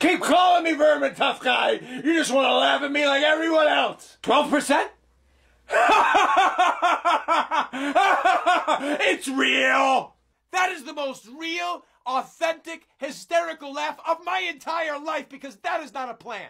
Keep calling me vermin tough guy. You just want to laugh at me like everyone else. 12%? it's real. That is the most real, authentic, hysterical laugh of my entire life because that is not a plan.